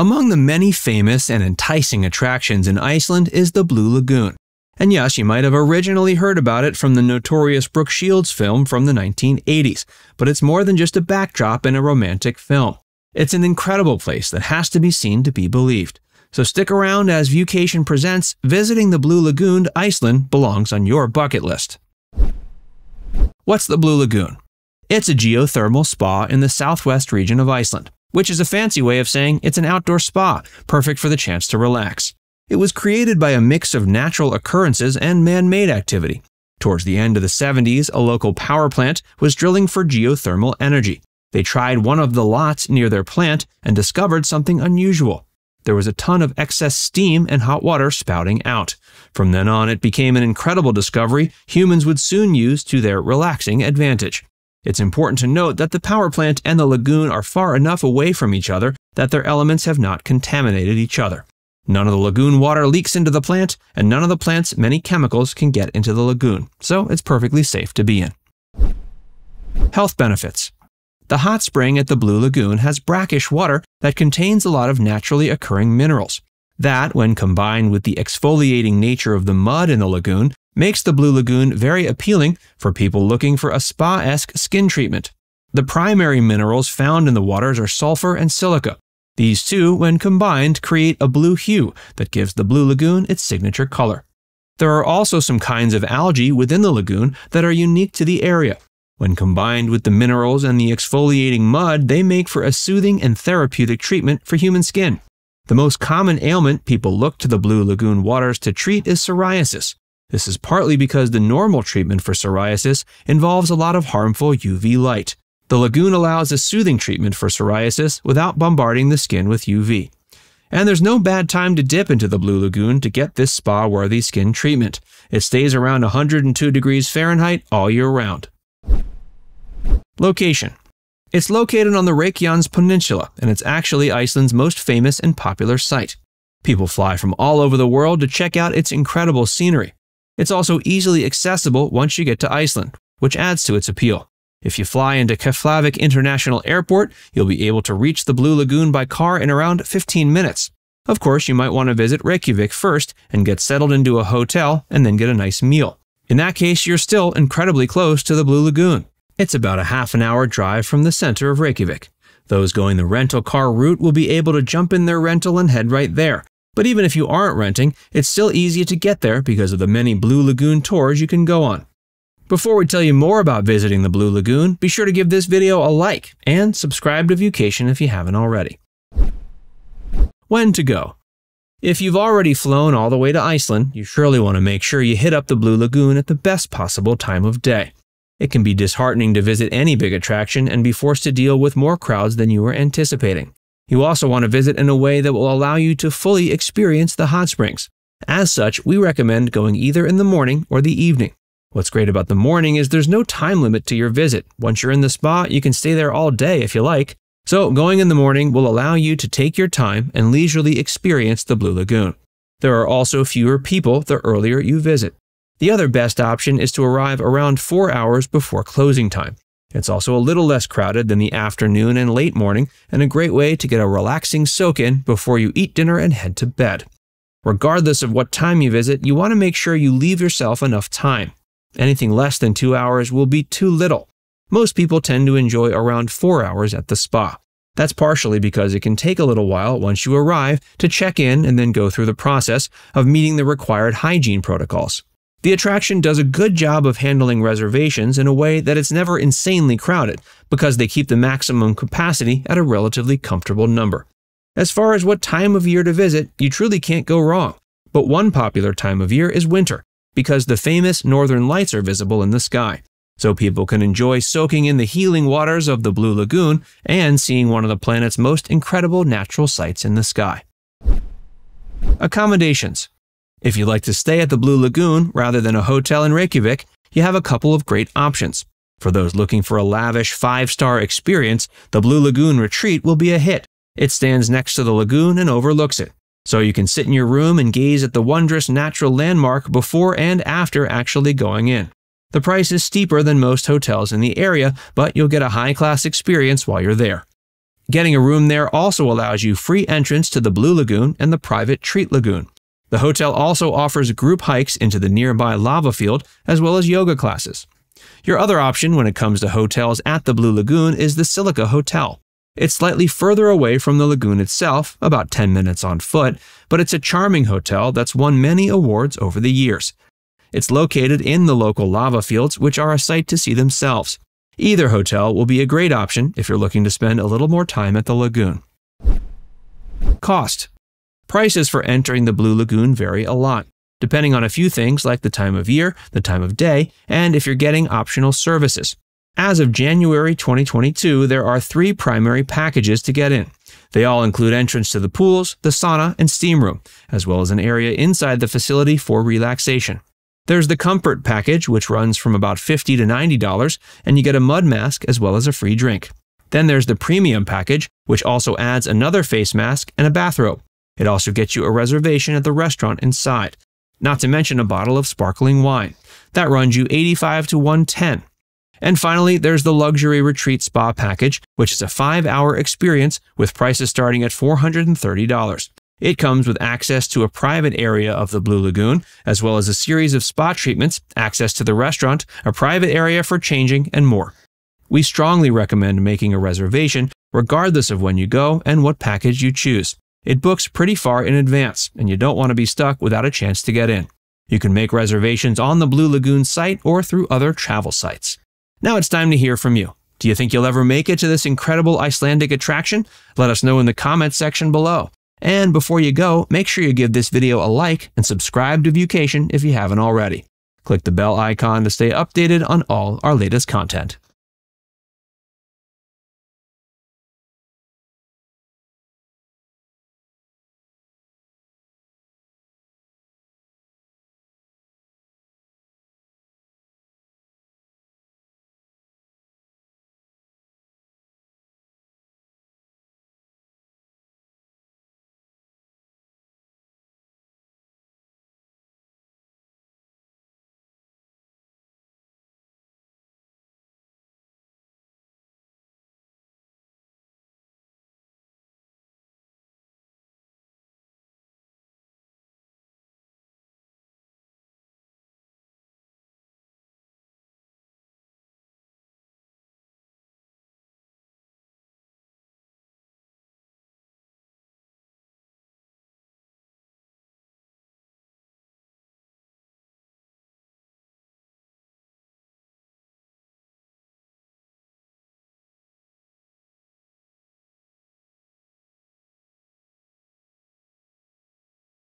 Among the many famous and enticing attractions in Iceland is the Blue Lagoon. And yes, you might have originally heard about it from the notorious Brooke Shields film from the 1980s, but it's more than just a backdrop in a romantic film. It's an incredible place that has to be seen to be believed. So stick around as Viewcation presents Visiting the Blue Lagoon, Iceland belongs on your bucket list. What's the Blue Lagoon? It's a geothermal spa in the southwest region of Iceland, which is a fancy way of saying it's an outdoor spa, perfect for the chance to relax. It was created by a mix of natural occurrences and man made activity. Towards the end of the 70s, a local power plant was drilling for geothermal energy. They tried one of the lots near their plant and discovered something unusual. There was a ton of excess steam and hot water spouting out. From then on, it became an incredible discovery humans would soon use to their relaxing advantage. It's important to note that the power plant and the lagoon are far enough away from each other that their elements have not contaminated each other. None of the lagoon water leaks into the plant, and none of the plant's many chemicals can get into the lagoon, so it's perfectly safe to be in. Health benefits. The hot spring at the Blue Lagoon has brackish water that contains a lot of naturally occurring minerals. That, when combined with the exfoliating nature of the mud in the lagoon, makes the Blue Lagoon very appealing for people looking for a spa esque skin treatment. The primary minerals found in the waters are sulfur and silica, these two, when combined, create a blue hue that gives the Blue Lagoon its signature color. There are also some kinds of algae within the lagoon that are unique to the area. When combined with the minerals and the exfoliating mud, they make for a soothing and therapeutic treatment for human skin. The most common ailment people look to the Blue Lagoon waters to treat is psoriasis. This is partly because the normal treatment for psoriasis involves a lot of harmful UV light. The lagoon allows a soothing treatment for psoriasis without bombarding the skin with UV. And there's no bad time to dip into the Blue Lagoon to get this spa worthy skin treatment. It stays around 102 degrees Fahrenheit all year round. Location It's located on the Reykjanes Peninsula, and it's actually Iceland's most famous and popular site. People fly from all over the world to check out its incredible scenery. It's also easily accessible once you get to Iceland, which adds to its appeal. If you fly into Keflavik International Airport, you'll be able to reach the Blue Lagoon by car in around 15 minutes. Of course, you might want to visit Reykjavik first and get settled into a hotel and then get a nice meal. In that case, you're still incredibly close to the Blue Lagoon. It's about a half an hour drive from the center of Reykjavik. Those going the rental car route will be able to jump in their rental and head right there. But even if you aren't renting, it's still easy to get there because of the many Blue Lagoon tours you can go on. Before we tell you more about visiting the Blue Lagoon, be sure to give this video a like and subscribe to Viewcation if you haven't already. When to go? If you've already flown all the way to Iceland, you surely want to make sure you hit up the Blue Lagoon at the best possible time of day. It can be disheartening to visit any big attraction and be forced to deal with more crowds than you were anticipating. You also want to visit in a way that will allow you to fully experience the hot springs. As such, we recommend going either in the morning or the evening. What's great about the morning is there's no time limit to your visit. Once you're in the spa, you can stay there all day if you like. So, going in the morning will allow you to take your time and leisurely experience the Blue Lagoon. There are also fewer people the earlier you visit. The other best option is to arrive around 4 hours before closing time. It's also a little less crowded than the afternoon and late morning, and a great way to get a relaxing soak in before you eat dinner and head to bed. Regardless of what time you visit, you want to make sure you leave yourself enough time. Anything less than two hours will be too little. Most people tend to enjoy around four hours at the spa. That's partially because it can take a little while once you arrive to check in and then go through the process of meeting the required hygiene protocols. The attraction does a good job of handling reservations in a way that it's never insanely crowded because they keep the maximum capacity at a relatively comfortable number. As far as what time of year to visit, you truly can't go wrong. But one popular time of year is winter, because the famous northern lights are visible in the sky. So people can enjoy soaking in the healing waters of the Blue Lagoon and seeing one of the planet's most incredible natural sights in the sky. Accommodations. If you'd like to stay at the Blue Lagoon rather than a hotel in Reykjavik, you have a couple of great options. For those looking for a lavish five star experience, the Blue Lagoon Retreat will be a hit. It stands next to the lagoon and overlooks it. So you can sit in your room and gaze at the wondrous natural landmark before and after actually going in. The price is steeper than most hotels in the area, but you'll get a high class experience while you're there. Getting a room there also allows you free entrance to the Blue Lagoon and the private Treat Lagoon. The hotel also offers group hikes into the nearby lava field as well as yoga classes. Your other option when it comes to hotels at the Blue Lagoon is the Silica Hotel. It's slightly further away from the lagoon itself, about 10 minutes on foot, but it's a charming hotel that's won many awards over the years. It's located in the local lava fields, which are a sight to see themselves. Either hotel will be a great option if you're looking to spend a little more time at the lagoon. Cost Prices for entering the Blue Lagoon vary a lot, depending on a few things like the time of year, the time of day, and if you're getting optional services. As of January 2022, there are three primary packages to get in. They all include entrance to the pools, the sauna, and steam room, as well as an area inside the facility for relaxation. There's the Comfort package, which runs from about $50 to $90, and you get a mud mask as well as a free drink. Then there's the Premium package, which also adds another face mask and a bathrobe. It also gets you a reservation at the restaurant inside, not to mention a bottle of sparkling wine. That runs you 85 to 110. And finally, there's the luxury retreat spa package, which is a 5-hour experience with prices starting at $430. It comes with access to a private area of the Blue Lagoon, as well as a series of spa treatments, access to the restaurant, a private area for changing, and more. We strongly recommend making a reservation, regardless of when you go and what package you choose. It books pretty far in advance, and you don't want to be stuck without a chance to get in. You can make reservations on the Blue Lagoon site or through other travel sites. Now it's time to hear from you. Do you think you'll ever make it to this incredible Icelandic attraction? Let us know in the comments section below. And before you go, make sure you give this video a like and subscribe to Viewcation if you haven't already. Click the bell icon to stay updated on all our latest content.